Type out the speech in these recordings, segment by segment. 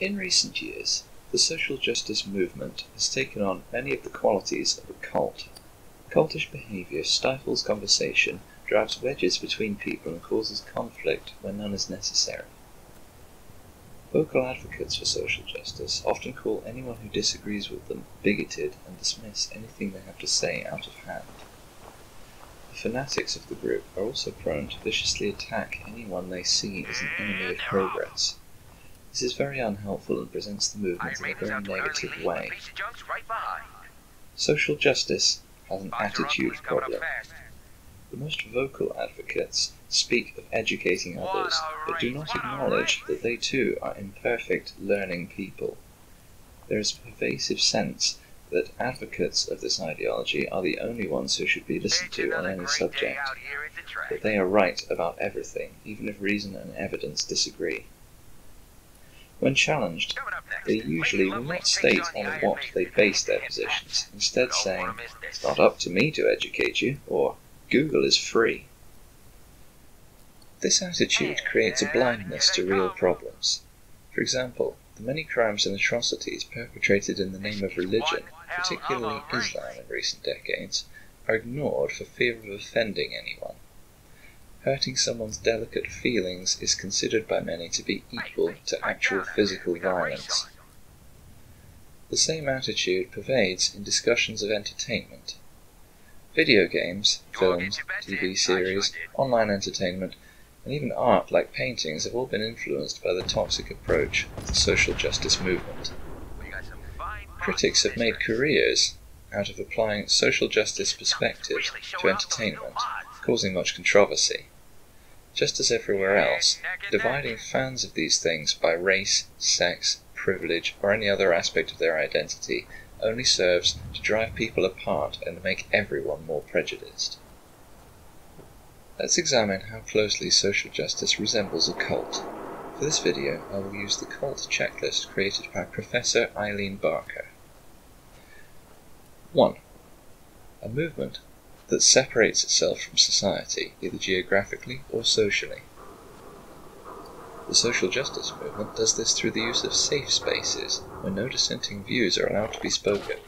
In recent years, the social justice movement has taken on many of the qualities of a cult. Cultish behavior stifles conversation, drives wedges between people, and causes conflict when none is necessary. Vocal advocates for social justice often call anyone who disagrees with them bigoted and dismiss anything they have to say out of hand. The fanatics of the group are also prone to viciously attack anyone they see as an enemy of progress. This is very unhelpful and presents the movement in a very negative way. Social justice has an attitude problem. The most vocal advocates speak of educating others, but do not acknowledge that they too are imperfect, learning people. There is a pervasive sense that advocates of this ideology are the only ones who should be listened to on any subject, that they are right about everything, even if reason and evidence disagree. When challenged, they usually will not state on what they base their positions, instead saying, It's not up to me to educate you, or Google is free. This attitude creates a blindness to real problems. For example, the many crimes and atrocities perpetrated in the name of religion, particularly Islam in recent decades, are ignored for fear of offending anyone. Hurting someone's delicate feelings is considered by many to be equal to actual physical violence. The same attitude pervades in discussions of entertainment. Video games, films, TV series, online entertainment, and even art like paintings have all been influenced by the toxic approach of the social justice movement. Critics have made careers out of applying social justice perspectives to entertainment, causing much controversy. Just as everywhere else, dividing fans of these things by race, sex, privilege, or any other aspect of their identity only serves to drive people apart and make everyone more prejudiced. Let's examine how closely social justice resembles a cult. For this video, I will use the cult checklist created by Professor Eileen Barker. 1. A movement that separates itself from society, either geographically or socially. The social justice movement does this through the use of safe spaces, where no dissenting views are allowed to be spoken.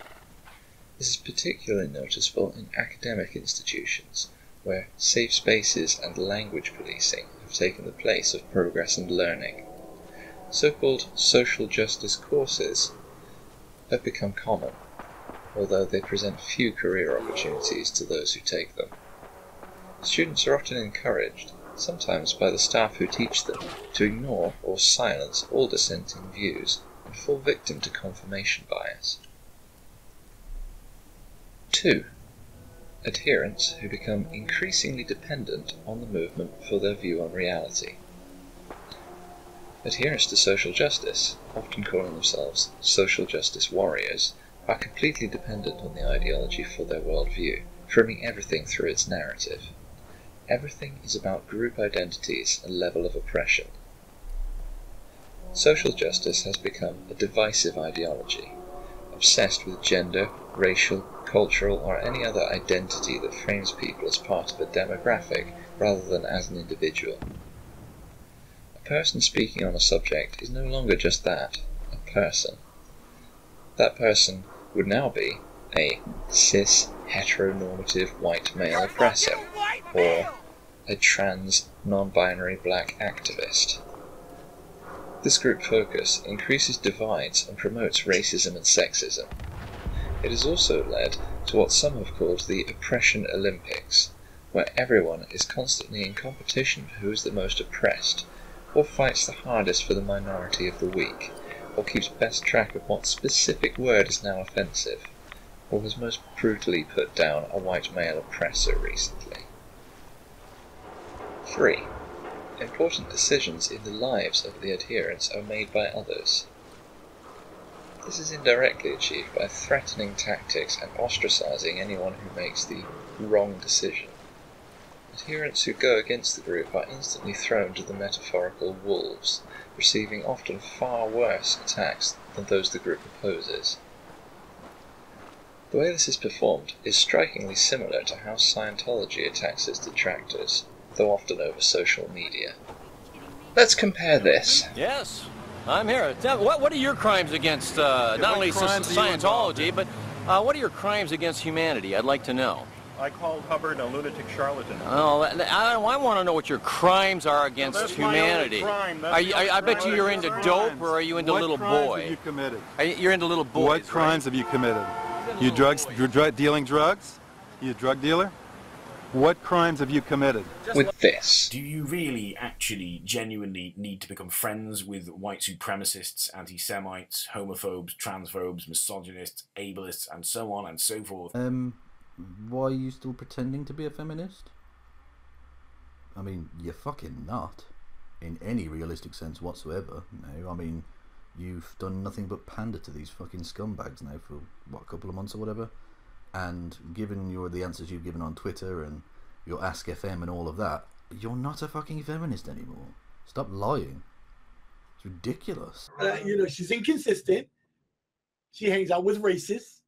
This is particularly noticeable in academic institutions, where safe spaces and language policing have taken the place of progress and learning. So-called social justice courses have become common, although they present few career opportunities to those who take them. Students are often encouraged, sometimes by the staff who teach them, to ignore or silence all dissenting views and fall victim to confirmation bias. 2 adherents who become increasingly dependent on the movement for their view on reality. Adherents to social justice, often calling themselves social justice warriors, are completely dependent on the ideology for their worldview, framing everything through its narrative. Everything is about group identities and level of oppression. Social justice has become a divisive ideology, obsessed with gender, racial, cultural, or any other identity that frames people as part of a demographic rather than as an individual. A person speaking on a subject is no longer just that, a person. That person would now be a cis heteronormative white male oppressor, or a trans non binary black activist. This group focus increases divides and promotes racism and sexism. It has also led to what some have called the Oppression Olympics, where everyone is constantly in competition for who is the most oppressed, or fights the hardest for the minority of the weak, or keeps best track of what specific word is now offensive, or has most brutally put down a white male oppressor recently. 3. Important decisions in the lives of the adherents are made by others. This is indirectly achieved by threatening tactics and ostracizing anyone who makes the wrong decision. Adherents who go against the group are instantly thrown to the metaphorical wolves, receiving often far worse attacks than those the group opposes. The way this is performed is strikingly similar to how Scientology attacks its detractors, though often over social media. Let's compare this. Yes. I'm here. What, what are your crimes against uh, not only Scientology, but uh, what are your crimes against humanity? I'd like to know. I called Hubbard a lunatic charlatan. Oh, I, I want to know what your crimes are against well, humanity. Are you, I, I bet you you're into dope, or are you into what little crimes boy? Have you committed? You're into little boys. What crimes right? have you committed? You drugs, you're dr dealing drugs? You a drug dealer? What crimes have you committed? With this. Do you really, actually, genuinely need to become friends with white supremacists, anti Semites, homophobes, transphobes, misogynists, ableists, and so on and so forth? Um, why are you still pretending to be a feminist? I mean, you're fucking not. In any realistic sense whatsoever. No, I mean, you've done nothing but pander to these fucking scumbags now for, what, a couple of months or whatever? And given your the answers you've given on Twitter and your Ask FM and all of that, you're not a fucking feminist anymore. Stop lying. It's ridiculous. Uh, you know, she's inconsistent. She hangs out with racists.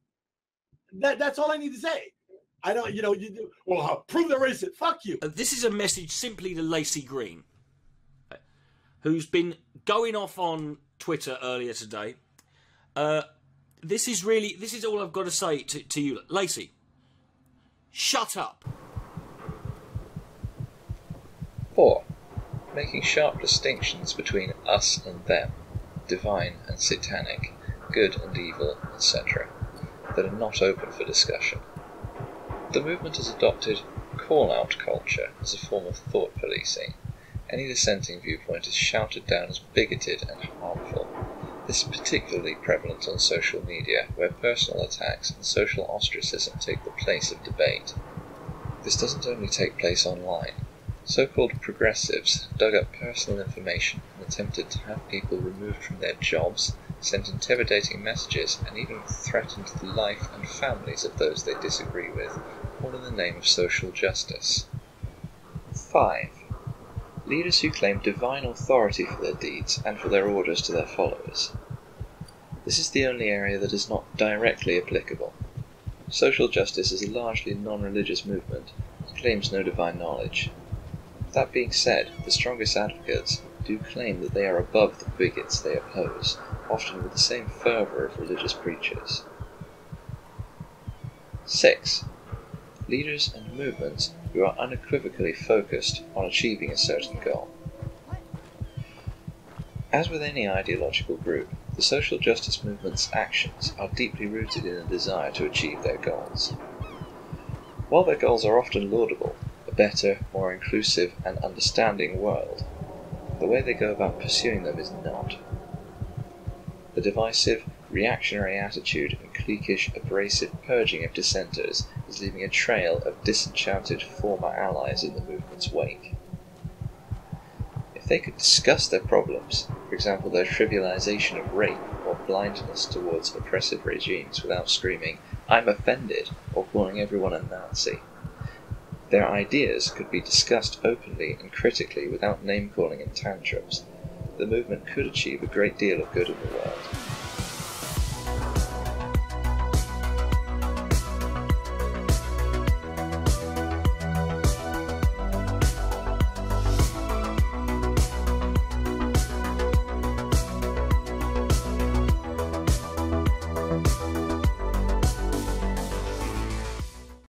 That, that's all I need to say. I don't, you know, you do, well, uh, prove they're racist. Fuck you. This is a message simply to Laci Green, who's been going off on Twitter earlier today. Uh, this is really, this is all I've got to say to, to you, Laci. Shut up. 4. Making sharp distinctions between us and them, divine and satanic, good and evil, etc., that are not open for discussion. The movement has adopted call out culture as a form of thought policing. Any dissenting viewpoint is shouted down as bigoted and harmful. This is particularly prevalent on social media, where personal attacks and social ostracism take the place of debate. This doesn't only take place online. So called progressives dug up personal information and attempted to have people removed from their jobs, sent intimidating messages, and even threatened the life and families of those they disagree with, all in the name of social justice. 5. Leaders who claim divine authority for their deeds and for their orders to their followers. This is the only area that is not directly applicable. Social justice is a largely non religious movement and claims no divine knowledge. That being said, the strongest advocates do claim that they are above the bigots they oppose, often with the same fervour of religious preachers. 6. Leaders and movements who are unequivocally focused on achieving a certain goal. As with any ideological group, the social justice movement's actions are deeply rooted in a desire to achieve their goals. While their goals are often laudable, a better, more inclusive, and understanding world, the way they go about pursuing them is not. The divisive, reactionary attitude and cliquish, abrasive purging of dissenters is leaving a trail of disenchanted former allies in the movement's wake. If they could discuss their problems, for example their trivialization of rape or blindness towards oppressive regimes without screaming, I'm offended, or calling everyone a Nazi, their ideas could be discussed openly and critically without name calling and tantrums, the movement could achieve a great deal of good in the world.